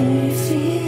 safely.